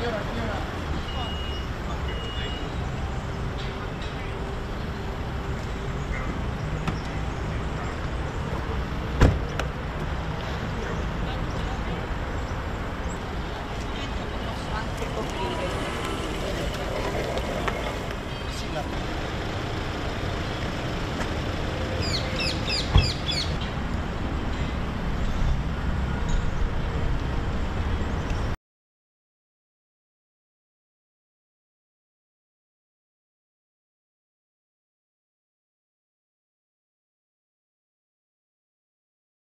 Yeah, yeah.